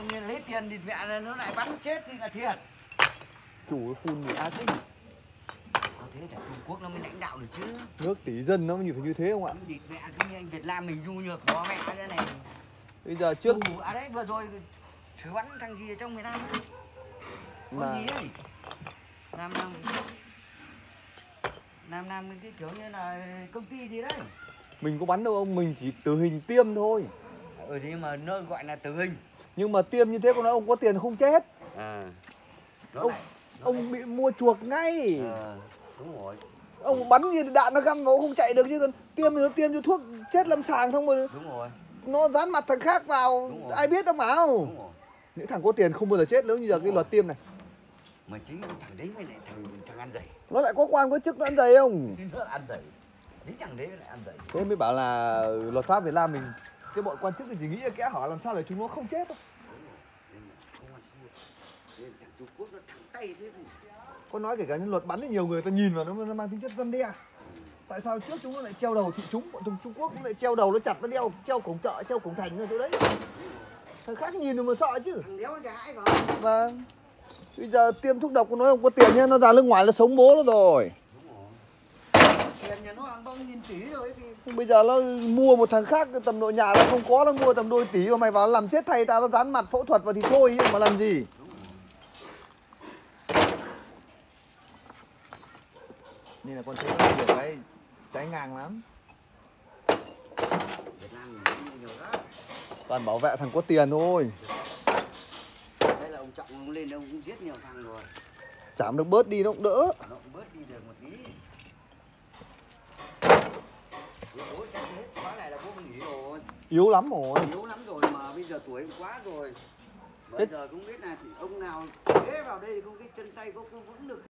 Không nên lấy tiền thì mẹ nó lại bắn chết thì là thiệt. Chủ phun thì ác Có thế là Trung Quốc nó mới lãnh đạo được chứ. Nước tỷ dân nó mới như phải như thế không ạ? Địt mẹ cứ như anh Việt Nam mình du nhược có mẹ thế này. Bây giờ trước Tù, À đấy vừa rồi Sửa bắn thằng gì ở trong miền Nam Con mà gì đấy? Nam Nam Nam Nam cái kiểu như là công ty gì đấy. Mình có bắn đâu ông mình chỉ tử hình tiêm thôi. Ừ thì mà nó gọi là tử hình nhưng mà tiêm như thế con nói ông có tiền không chết? À. Nó Ông- nó ông bị mua chuộc ngay. Ờ, đúng rồi. Ông bắn gì đạn nó găm ông không chạy được chứ còn tiêm thì nó tiêm cho thuốc chết lâm sàng không rồi đúng rồi. nó dán mặt thằng khác vào. Ai biết đâu mà. Những thằng có tiền không bao giờ chết nếu như giờ cái luật tiêm này. Mà chính thằng đấy mới lại thằng thằng ăn dày nó lại có quan có chức nó ăn dày không? Nó ăn dày chính thằng đấy lại ăn dày thế mới bảo là luật pháp Việt Nam mình cái bọn quan chức thì chỉ nghĩ kẽ hỏi làm sao để chúng nó không chết thôi Nên là không ăn thua. Nên thằng Trung Quốc nó thẳng tay thế thì có nói kể cả những luật bắn thì nhiều người ta nhìn vào nó, nó mang tính chất dân đe. Tại sao trước chúng nó lại treo đầu thị chúng bọn thằng Trung Quốc cũng lại treo đầu nó chặt nó đeo treo cổng chợ treo cổng thành ở chỗ đấy. Thằng khác nhìn rồi mà sợ chứ. Thằng đéo nó chả hãi vào Vâng. Bây giờ tiêm thuốc độc của nó không? Có tiền nhá, nó ra nước ngoài nó sống bố nó rồi. rồi rồi thì Bây giờ nó mua một thằng khác tầm nội nhà nó không có nó mua tầm đôi tỷ mà mày vào làm chết thay tao nó dán mặt phẫu thuật vào thì thôi nhưng mà làm gì? Nên là con thấy nó nhiều cái trái ngang lắm. Toàn bảo vệ thằng có tiền thôi. đây là ông trọng ông lên ông cũng giết nhiều thằng rồi Chảm được bớt đi nó cũng đỡ. nó cũng bớt đi được một tí Bố bố chắc hết khóa này là bố nghỉ rồi Yếu lắm rồi. yếu lắm rồi mà bây giờ tuổi quá rồi bây Cái- giờ cũng biết là ông nào thế vào đây thì không cái chân tay có có vững được